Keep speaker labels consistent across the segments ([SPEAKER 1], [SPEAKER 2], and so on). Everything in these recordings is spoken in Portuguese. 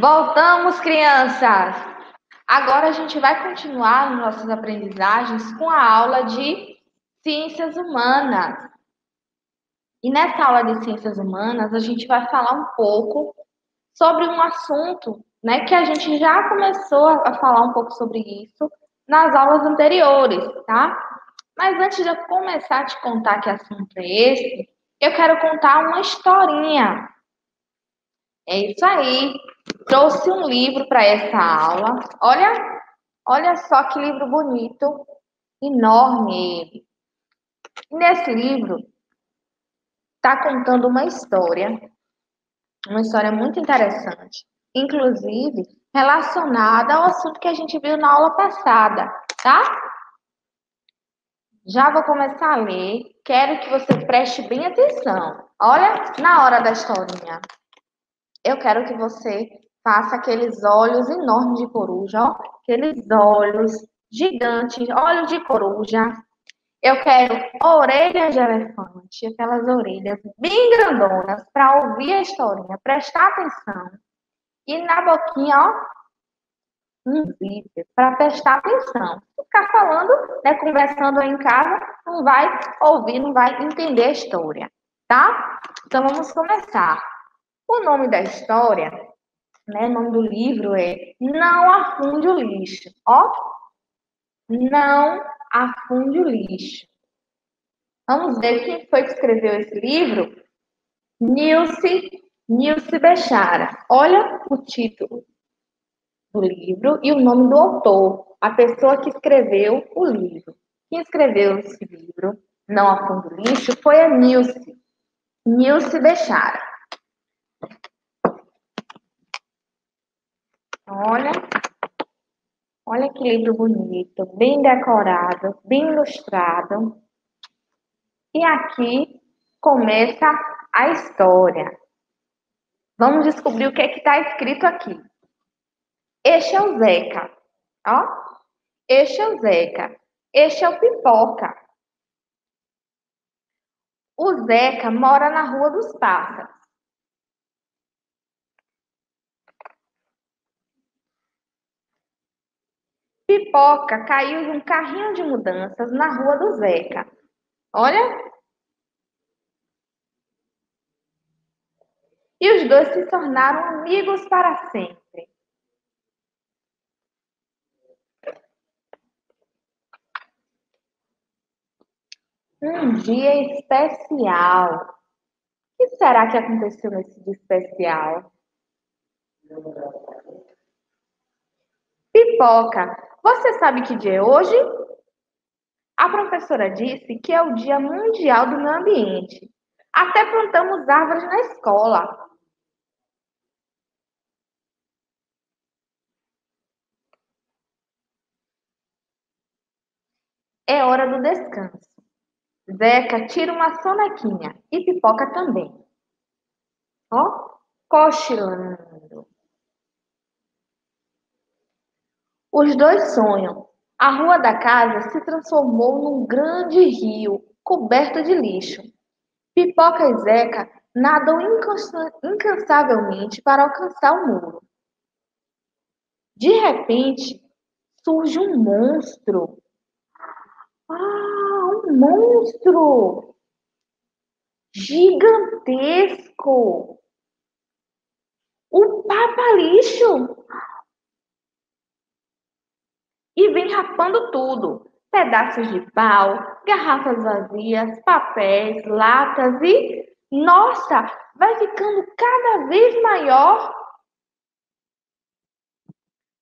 [SPEAKER 1] Voltamos, crianças! Agora a gente vai continuar nossas aprendizagens com a aula de Ciências Humanas. E nessa aula de Ciências Humanas, a gente vai falar um pouco sobre um assunto né, que a gente já começou a falar um pouco sobre isso nas aulas anteriores, tá? Mas antes de eu começar a te contar que assunto é esse, eu quero contar uma historinha. É isso aí. Trouxe um livro para essa aula. Olha, olha só que livro bonito, enorme ele. Nesse livro está contando uma história, uma história muito interessante, inclusive relacionada ao assunto que a gente viu na aula passada, tá? Já vou começar a ler. Quero que você preste bem atenção. Olha, na hora da historinha. Eu quero que você faça aqueles olhos enormes de coruja, ó, aqueles olhos gigantes, olhos de coruja. Eu quero orelhas de elefante, aquelas orelhas bem grandonas para ouvir a historinha, prestar atenção. E na boquinha, ó, um zíper para prestar atenção. Ficar falando, né, conversando aí em casa, não vai ouvir, não vai entender a história, tá? Então vamos começar. O nome da história, né, o nome do livro é Não Afunde o Lixo. Ó, Não Afunde o Lixo. Vamos ver quem foi que escreveu esse livro? Nilce, Nilce Bechara. Olha o título do livro e o nome do autor, a pessoa que escreveu o livro. Quem escreveu esse livro, Não Afundo Lixo, foi a Nilce, Nilce Bechara. Olha, olha que livro bonito, bem decorado, bem ilustrado. E aqui começa a história. Vamos descobrir o que é está escrito aqui. Este é o Zeca. Ó. Este é o Zeca. Este é o Pipoca. O Zeca mora na Rua dos Pássaros. Pipoca caiu de um carrinho de mudanças na Rua do Zeca. Olha. E os dois se tornaram amigos para sempre. Um dia especial. O que será que aconteceu nesse dia especial? Pipoca. Você sabe que dia é hoje? A professora disse que é o Dia Mundial do Meio Ambiente. Até plantamos árvores na escola. É hora do descanso. Zeca tira uma sonequinha e pipoca também. Ó, cochilando. Os dois sonham. A rua da casa se transformou num grande rio coberto de lixo. Pipoca e Zeca nadam incansavelmente para alcançar o muro. De repente, surge um monstro. Ah! um monstro gigantesco. O Papa Lixo. E vem rapando tudo. Pedaços de pau, garrafas vazias, papéis, latas e. Nossa, vai ficando cada vez maior.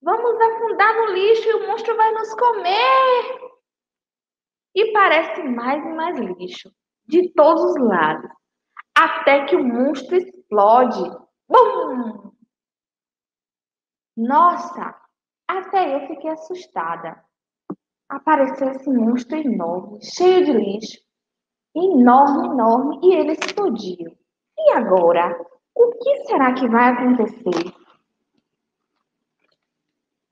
[SPEAKER 1] Vamos afundar no lixo e o monstro vai nos comer e parece mais e mais lixo, de todos os lados, até que o monstro explode. Bum! Nossa, até eu fiquei assustada. Apareceu esse monstro enorme, cheio de lixo, enorme, enorme, e ele explodiu. E agora? O que será que vai acontecer?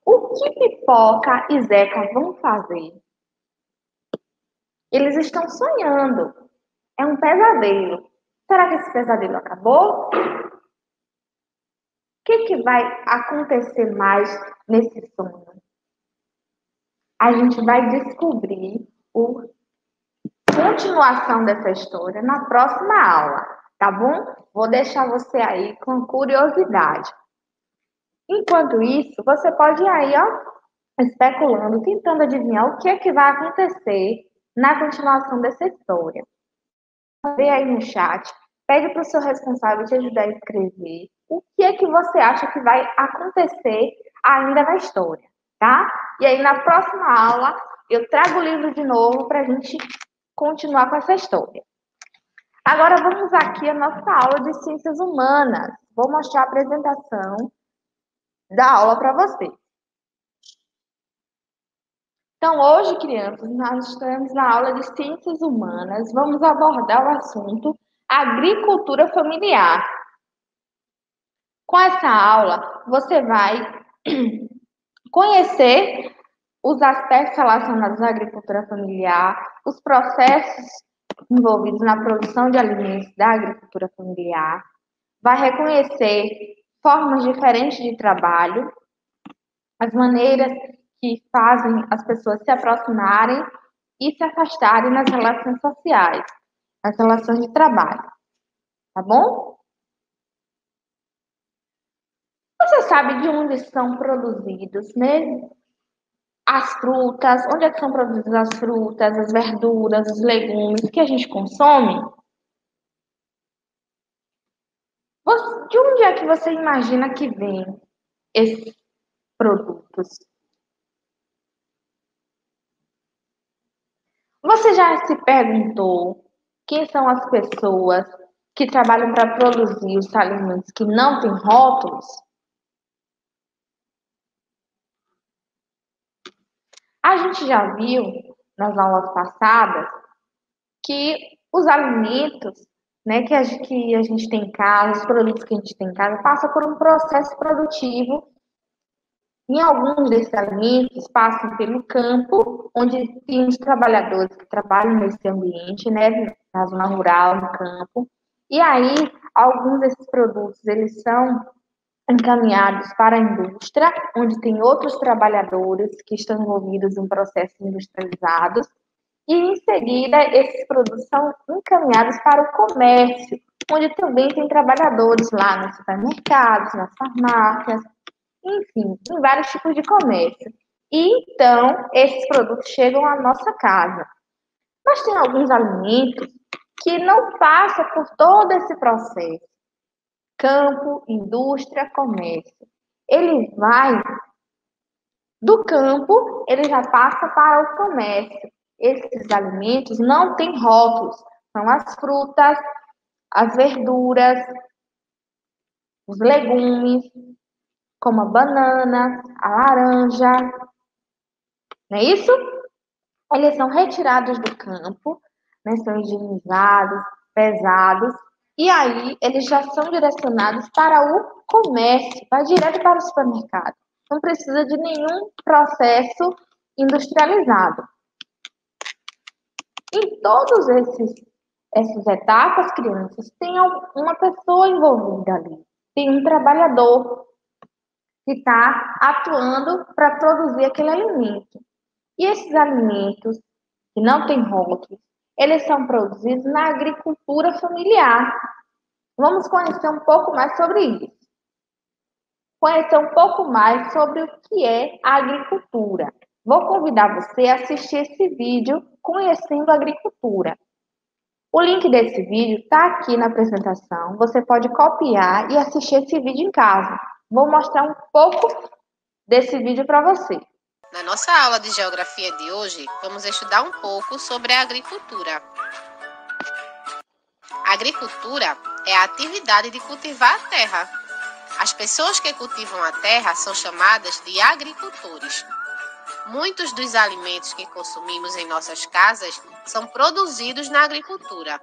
[SPEAKER 1] O que Pipoca e Zeca vão fazer? Eles estão sonhando. É um pesadelo. Será que esse pesadelo acabou? Que, que vai acontecer mais nesse sonho? A gente vai descobrir a continuação dessa história na próxima aula, tá bom? Vou deixar você aí com curiosidade. Enquanto isso, você pode ir aí, ó, especulando, tentando adivinhar o que é que vai acontecer na continuação dessa história. Vê aí no chat, pede para o seu responsável te ajudar a escrever o que é que você acha que vai acontecer ainda na história, tá? E aí na próxima aula eu trago o livro de novo para a gente continuar com essa história. Agora vamos aqui à nossa aula de ciências humanas. Vou mostrar a apresentação da aula para vocês. Então, hoje, crianças, nós estamos na aula de ciências humanas. Vamos abordar o assunto agricultura familiar. Com essa aula, você vai conhecer os aspectos relacionados à agricultura familiar, os processos envolvidos na produção de alimentos da agricultura familiar, vai reconhecer formas diferentes de trabalho, as maneiras que fazem as pessoas se aproximarem e se afastarem nas relações sociais, nas relações de trabalho. Tá bom? Você sabe de onde são produzidos, né? As frutas, onde é que são produzidas as frutas, as verduras, os legumes que a gente consome? De onde é que você imagina que vem esses produtos? Você já se perguntou quem são as pessoas que trabalham para produzir os alimentos que não têm rótulos? A gente já viu nas aulas passadas que os alimentos né, que, a, que a gente tem em casa, os produtos que a gente tem em casa, passa por um processo produtivo. Em alguns desses alimentos passam pelo campo, onde tem os trabalhadores que trabalham nesse ambiente, né, na zona rural, no campo. E aí, alguns desses produtos, eles são encaminhados para a indústria, onde tem outros trabalhadores que estão envolvidos em processos industrializados, e em seguida esses produtos são encaminhados para o comércio, onde também tem trabalhadores lá nos supermercados, nas farmácias, enfim, em vários tipos de comércio. E então esses produtos chegam à nossa casa. Mas tem alguns alimentos que não passam por todo esse processo campo, indústria, comércio. Ele vai do campo, ele já passa para o comércio. Esses alimentos não têm rótulos, são as frutas, as verduras, os legumes, como a banana, a laranja. Não é isso? Eles são retirados do campo, né, são higienizados, pesados e aí, eles já são direcionados para o comércio, vai direto para o supermercado. Não precisa de nenhum processo industrializado. Em todas essas etapas, crianças, tem uma pessoa envolvida ali. Tem um trabalhador que está atuando para produzir aquele alimento. E esses alimentos, que não têm rótulos, eles são produzidos na agricultura familiar. Vamos conhecer um pouco mais sobre isso. Conhecer um pouco mais sobre o que é a agricultura. Vou convidar você a assistir esse vídeo Conhecendo a Agricultura. O link desse vídeo está aqui na apresentação. Você pode copiar e assistir esse vídeo em casa. Vou mostrar um pouco desse vídeo para você.
[SPEAKER 2] Na nossa aula de geografia de hoje, vamos estudar um pouco sobre a agricultura. A agricultura é a atividade de cultivar a terra. As pessoas que cultivam a terra são chamadas de agricultores. Muitos dos alimentos que consumimos em nossas casas são produzidos na agricultura.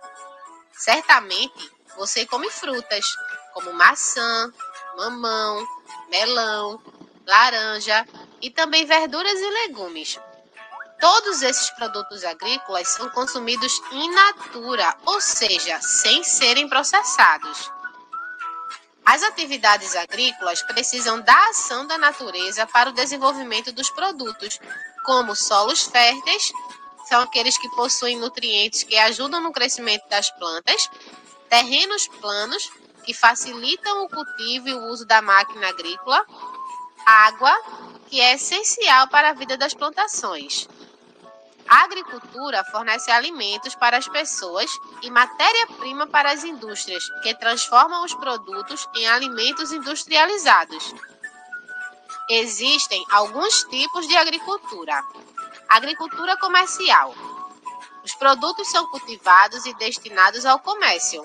[SPEAKER 2] Certamente você come frutas, como maçã, mamão, melão, laranja e também verduras e legumes. Todos esses produtos agrícolas são consumidos in natura, ou seja, sem serem processados. As atividades agrícolas precisam da ação da natureza para o desenvolvimento dos produtos, como solos férteis, são aqueles que possuem nutrientes que ajudam no crescimento das plantas, terrenos planos, que facilitam o cultivo e o uso da máquina agrícola, água, que é essencial para a vida das plantações. A agricultura fornece alimentos para as pessoas e matéria-prima para as indústrias, que transformam os produtos em alimentos industrializados. Existem alguns tipos de agricultura. Agricultura comercial. Os produtos são cultivados e destinados ao comércio.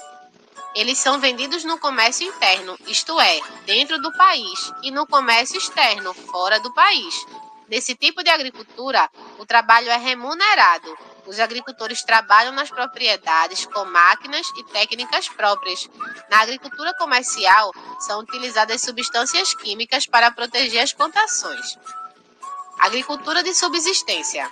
[SPEAKER 2] Eles são vendidos no comércio interno, isto é, dentro do país, e no comércio externo, fora do país. Nesse tipo de agricultura, o trabalho é remunerado. Os agricultores trabalham nas propriedades com máquinas e técnicas próprias. Na agricultura comercial, são utilizadas substâncias químicas para proteger as plantações. Agricultura de subsistência.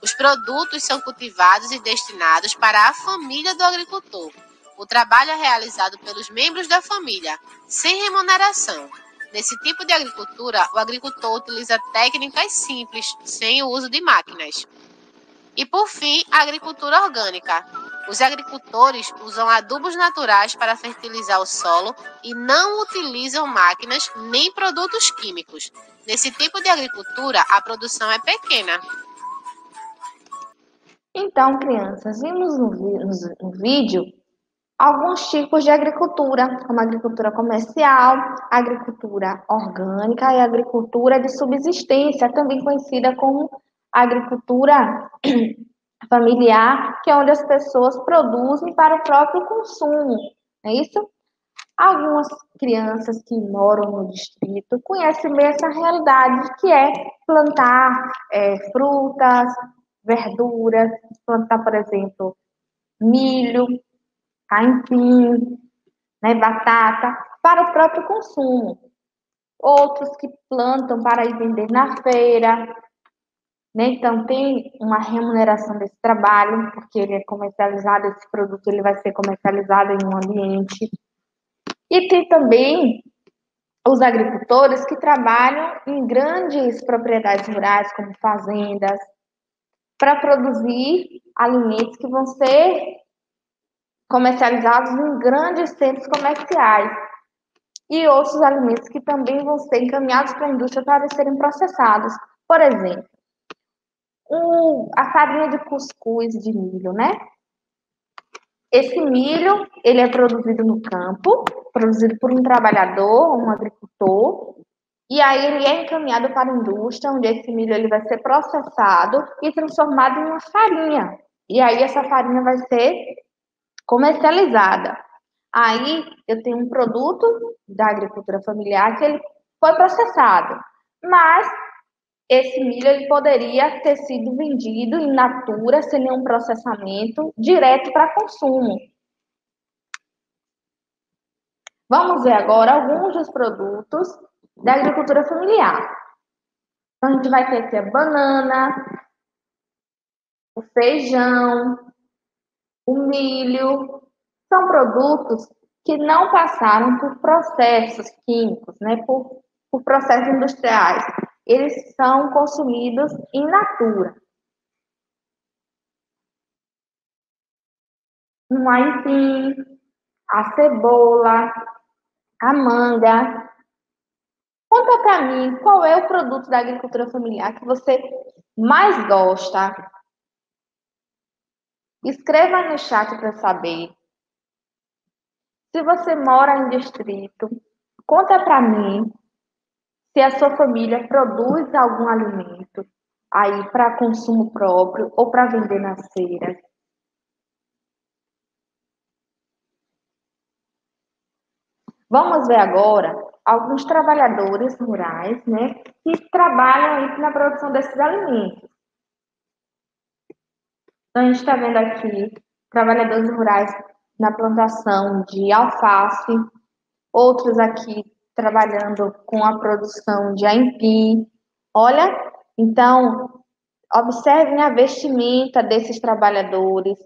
[SPEAKER 2] Os produtos são cultivados e destinados para a família do agricultor. O trabalho é realizado pelos membros da família, sem remuneração. Nesse tipo de agricultura, o agricultor utiliza técnicas simples, sem o uso de máquinas. E por fim, a agricultura orgânica. Os agricultores usam adubos naturais para fertilizar o solo e não utilizam máquinas nem produtos químicos. Nesse tipo de agricultura, a produção é pequena.
[SPEAKER 1] Então, crianças, vimos no, no vídeo alguns tipos de agricultura, como agricultura comercial, agricultura orgânica e agricultura de subsistência, também conhecida como agricultura familiar, que é onde as pessoas produzem para o próprio consumo, é isso? Algumas crianças que moram no distrito conhecem bem essa realidade, que é plantar é, frutas, verduras, plantar, por exemplo, milho, aipim, né, batata, para o próprio consumo. Outros que plantam para ir vender na feira. Né? Então, tem uma remuneração desse trabalho, porque ele é comercializado, esse produto ele vai ser comercializado em um ambiente. E tem também os agricultores que trabalham em grandes propriedades rurais, como fazendas, para produzir alimentos que vão ser comercializados em grandes centros comerciais e outros alimentos que também vão ser encaminhados para a indústria para serem processados. Por exemplo, a farinha de cuscuz de milho, né? Esse milho, ele é produzido no campo, produzido por um trabalhador, um agricultor, e aí ele é encaminhado para a indústria, onde esse milho ele vai ser processado e transformado em uma farinha. E aí essa farinha vai ser comercializada. Aí eu tenho um produto da agricultura familiar que ele foi processado, mas esse milho ele poderia ter sido vendido in natura, sem nenhum processamento, direto para consumo. Vamos ver agora alguns dos produtos da agricultura familiar. Então, a gente vai ter aqui a banana, o feijão, o milho, são produtos que não passaram por processos químicos, né, por, por processos industriais. Eles são consumidos in natura. Um aipim, a cebola, a manga. Conta para mim qual é o produto da agricultura familiar que você mais gosta, Escreva no chat para saber. Se você mora em distrito, conta para mim se a sua família produz algum alimento aí para consumo próprio ou para vender nas feiras. Vamos ver agora alguns trabalhadores rurais, né, que trabalham aí na produção desses alimentos. Então, a gente está vendo aqui trabalhadores rurais na plantação de alface, outros aqui trabalhando com a produção de aipim. Olha, então, observem a vestimenta desses trabalhadores.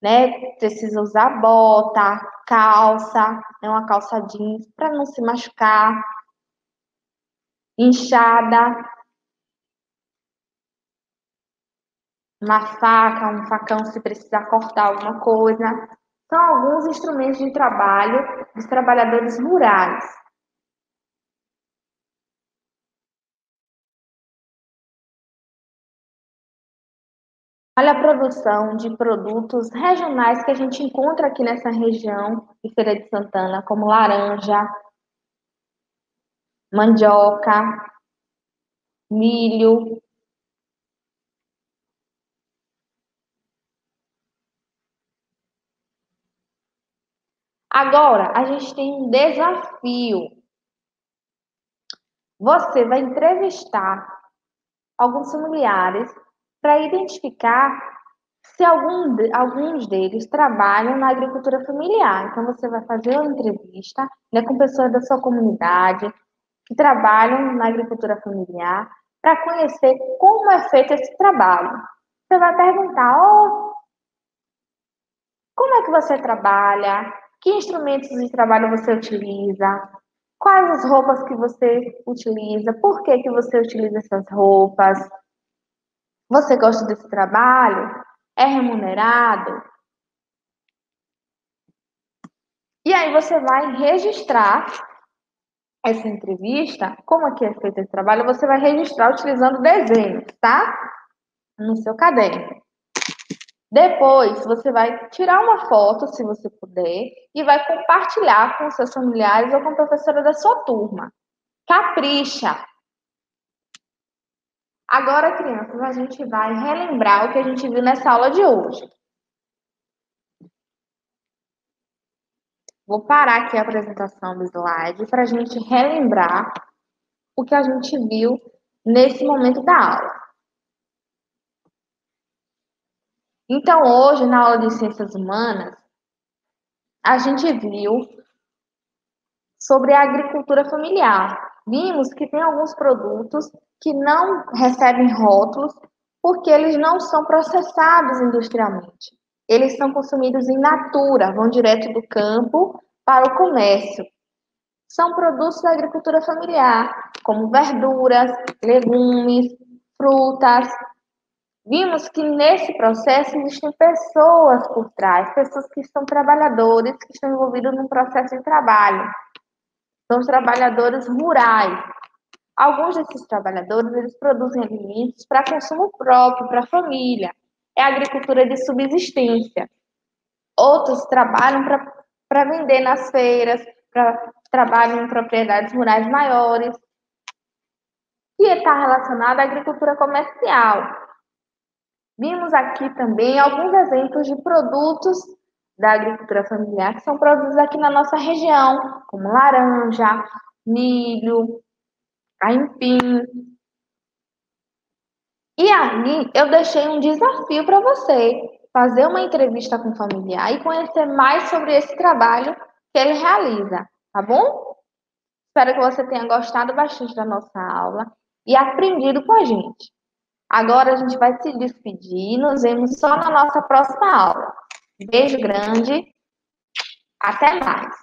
[SPEAKER 1] né? Precisa usar bota, calça, né? uma calça jeans para não se machucar, inchada, uma faca, um facão se precisar cortar alguma coisa. São alguns instrumentos de trabalho dos trabalhadores rurais. Olha a produção de produtos regionais que a gente encontra aqui nessa região de Feira de Santana, como laranja, mandioca, milho, Agora, a gente tem um desafio. Você vai entrevistar alguns familiares para identificar se algum, alguns deles trabalham na agricultura familiar. Então, você vai fazer uma entrevista né, com pessoas da sua comunidade que trabalham na agricultura familiar para conhecer como é feito esse trabalho. Você vai perguntar: oh, como é que você trabalha? Que instrumentos de trabalho você utiliza? Quais as roupas que você utiliza? Por que, que você utiliza essas roupas? Você gosta desse trabalho? É remunerado? E aí você vai registrar essa entrevista, como aqui é feito esse trabalho, você vai registrar utilizando desenhos, tá? No seu caderno. Depois, você vai tirar uma foto, se você puder, e vai compartilhar com seus familiares ou com a professora da sua turma. Capricha! Agora, crianças, a gente vai relembrar o que a gente viu nessa aula de hoje. Vou parar aqui a apresentação do slide para a gente relembrar o que a gente viu nesse momento da aula. Então, hoje, na aula de Ciências Humanas, a gente viu sobre a agricultura familiar. Vimos que tem alguns produtos que não recebem rótulos porque eles não são processados industrialmente. Eles são consumidos em natura, vão direto do campo para o comércio. São produtos da agricultura familiar, como verduras, legumes, frutas, Vimos que nesse processo existem pessoas por trás, pessoas que são trabalhadores, que estão envolvidos num processo de trabalho. São os trabalhadores rurais. Alguns desses trabalhadores, eles produzem alimentos para consumo próprio, para a família. É agricultura de subsistência. Outros trabalham para vender nas feiras, pra, trabalham em propriedades rurais maiores. E está relacionado à agricultura comercial, Vimos aqui também alguns exemplos de produtos da agricultura familiar que são produzidos aqui na nossa região, como laranja, milho, aipim. E aí eu deixei um desafio para você, fazer uma entrevista com o familiar e conhecer mais sobre esse trabalho que ele realiza, tá bom? Espero que você tenha gostado bastante da nossa aula e aprendido com a gente. Agora a gente vai se despedir. Nos vemos só na nossa próxima aula. Beijo grande. Até mais.